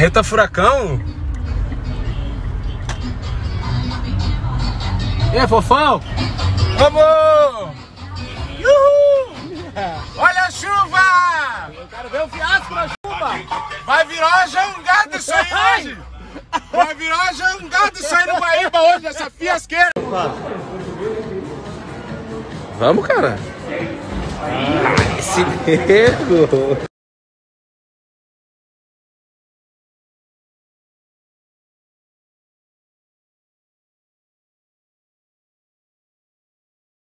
Carreta Furacão? E aí, fofão? Vamos! Uhul! Olha a chuva! Eu quero ver o fiasco na chuva! Vai virar uma jangada isso aí hoje! Vai virar uma jangada isso aí no Guaíba hoje, essa fiasqueira! Vamos, cara! Ah, esse nego!